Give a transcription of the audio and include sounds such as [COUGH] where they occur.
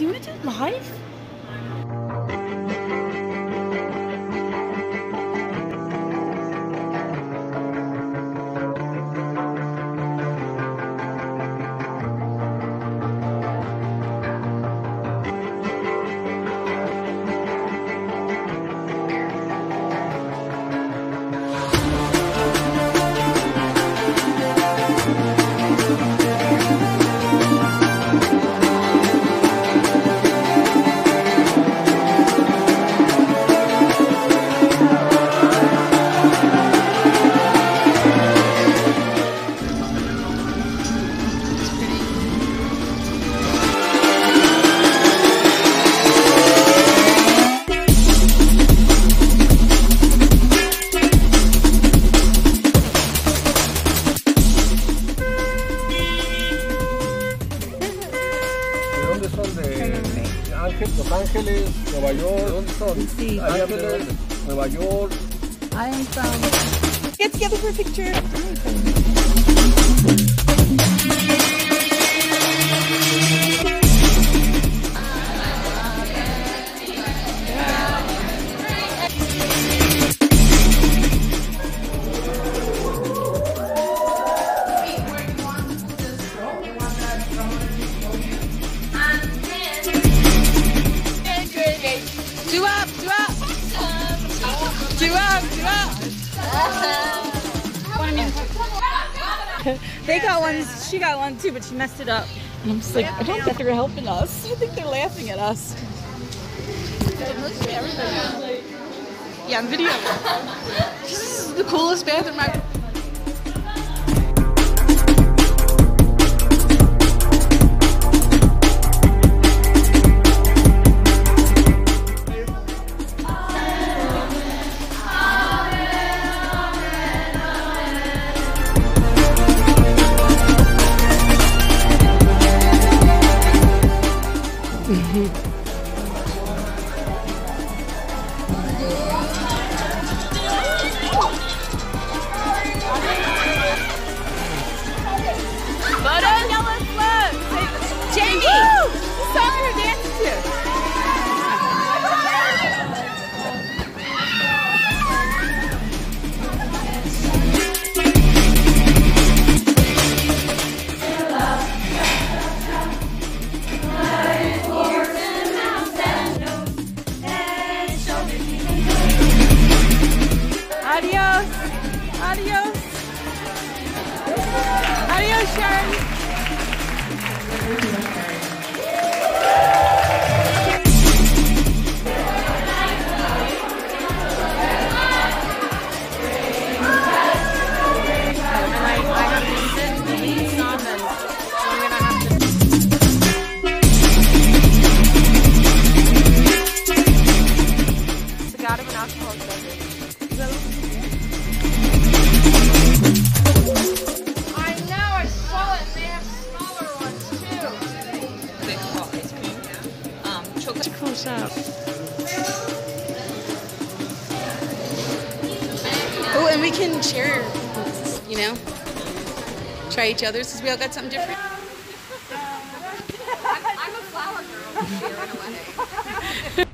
do you want to live? Ángeles, Nueva York. ¿De dónde son? Sí. Ángeles, Nueva York. I am from. Get together for a picture. Two up, two up. Two up, two up. [LAUGHS] they got one, she got one too, but she messed it up. And I'm just like, I don't think they're helping us. I think they're laughing at us. Yeah, on video. This is the coolest bathroom I've Photos? Adios. Adios. Adios. Cool shop. Oh, and we can share, you know, try each other's because we all got something different. [LAUGHS] I'm a flower girl [LAUGHS]